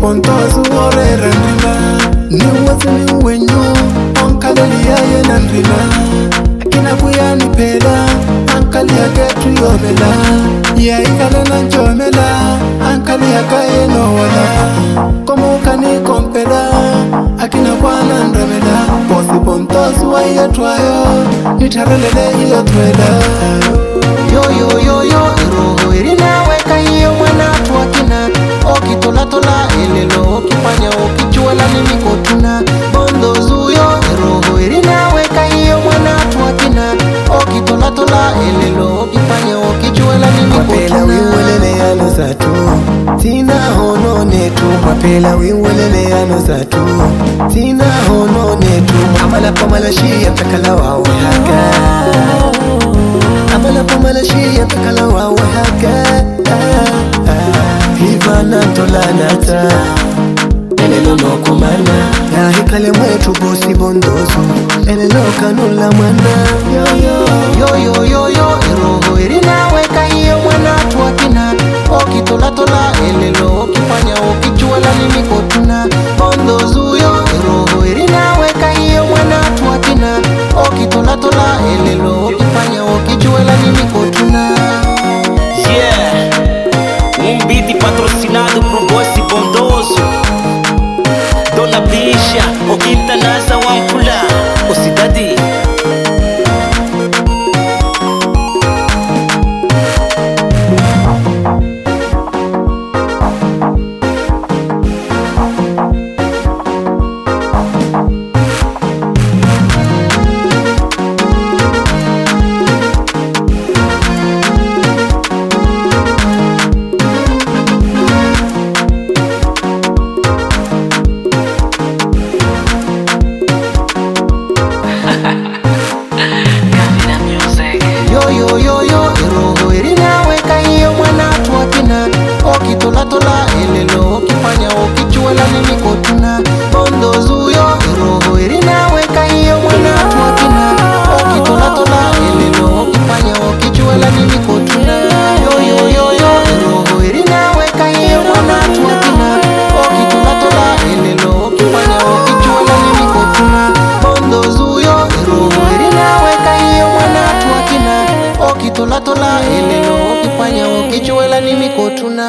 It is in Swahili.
pontozu worera nrima niwazini wenyu onkaliyaye na nrima kinakuyani pela ankaliyagetuyomela yaikala na njomela ankaliyakayenowala komukani kompela akinakwana nramela posi pontozu waiyatwayo nitarelele iyotwela yoyoyoyo iroho irina netu wiwelele wiweleleyano zatu tina hono netu. Amala pamalashiya mtakala wawe haka amala pamalashiya mtakala wawe haka yahikale mwetu bosi bondozo. Kanula mwana. Yoyoyoyo roho on those who okitolatola elelo okipanya okichuela nimikotuna bondo zuyo roho irinaweka hiyo mwana twakina okitolatola elelo nimikotuna yoyoyoyo roho hiyo mwana twakina okitolatola elelo okipanya okichuela nimikotuna bondo zuyo roho irinaweka hiyo mwana twakina elelo mimi kotuna